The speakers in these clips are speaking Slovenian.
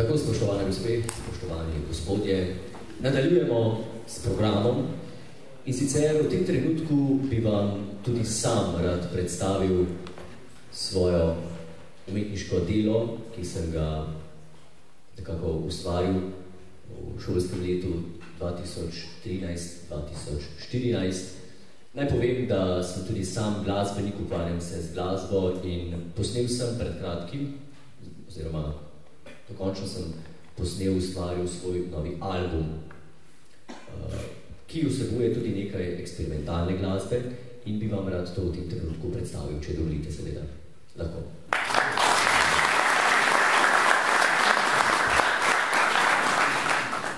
Tako, spoštovane gospe, spoštovani gospodje, nadaljujemo s programom in sicer v tem trenutku bi vam tudi sam rad predstavil svojo umetniško delo, ki sem ga nekako ustvaril v šolskem letu 2013-2014. Naj povem, da sem tudi sam glasbenik, ukvarjam se z glasbo in posnel sem pred kratkim, oziroma dokončno sem posnel, ustvaril svoj novi album, eh, ki vsebuje tudi nekaj eksperimentalne glasbe in bi vam rad to v tem trenutku predstavil, če dovolite seveda. Lahko.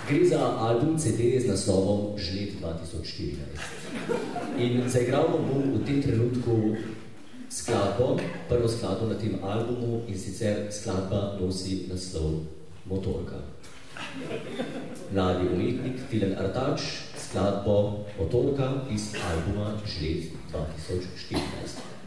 Gre za album CD z naslovom Žlet 2014. In zaigral bom v tem trenutku skladbo, prvo skladbo na tem albumu in sicer skladba nosi naslov Motorka. Mladi umetnik Tilen Artač, skladbo Motorka iz albuma Žlet 2014.